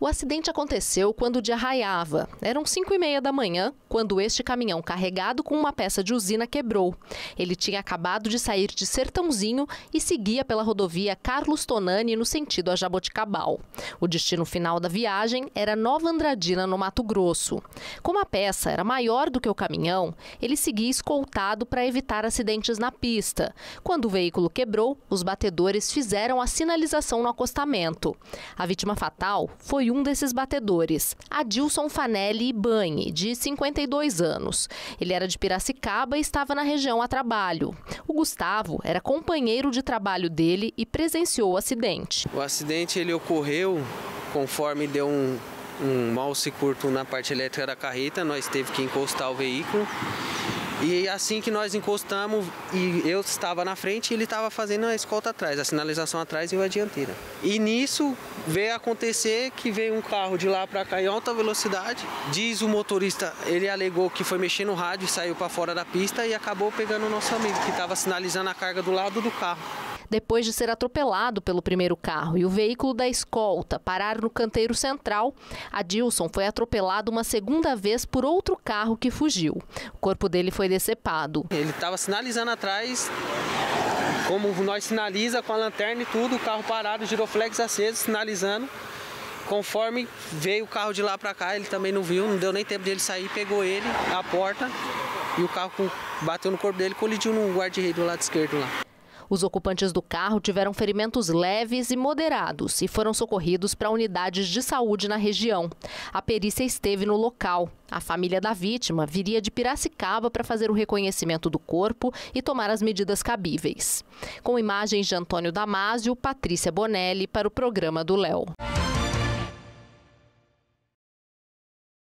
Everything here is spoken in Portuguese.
O acidente aconteceu quando o dia raiava. Eram 5 e meia da manhã, quando este caminhão carregado com uma peça de usina quebrou. Ele tinha acabado de sair de Sertãozinho e seguia pela rodovia Carlos Tonani no sentido a Jaboticabal. O destino final da viagem era Nova Andradina, no Mato Grosso. Como a peça era maior do que o caminhão, ele seguia escoltado para evitar acidentes na pista. Quando o veículo quebrou, os batedores fizeram a sinalização no acostamento. A vítima fatal foi um desses batedores, Adilson Fanelli Ibanhe, de 52 anos. Ele era de Piracicaba e estava na região a trabalho. O Gustavo era companheiro de trabalho dele e presenciou o acidente. O acidente ele ocorreu conforme deu um, um se curto na parte elétrica da carreta, nós teve que encostar o veículo e assim que nós encostamos, e eu estava na frente e ele estava fazendo a escolta atrás, a sinalização atrás e eu a dianteira. E nisso veio acontecer que veio um carro de lá para cá em alta velocidade. Diz o motorista, ele alegou que foi mexer no rádio e saiu para fora da pista e acabou pegando o nosso amigo que estava sinalizando a carga do lado do carro depois de ser atropelado pelo primeiro carro e o veículo da escolta parar no canteiro central, Adilson foi atropelado uma segunda vez por outro carro que fugiu. O corpo dele foi decepado. Ele estava sinalizando atrás, como nós sinaliza com a lanterna e tudo, o carro parado, giroflex aceso, sinalizando. Conforme veio o carro de lá para cá, ele também não viu, não deu nem tempo dele sair, pegou ele, a porta, e o carro bateu no corpo dele, colidiu no guarda-rei do lado esquerdo lá. Os ocupantes do carro tiveram ferimentos leves e moderados e foram socorridos para unidades de saúde na região. A perícia esteve no local. A família da vítima viria de Piracicaba para fazer o reconhecimento do corpo e tomar as medidas cabíveis. Com imagens de Antônio Damásio, Patrícia Bonelli para o programa do Léo.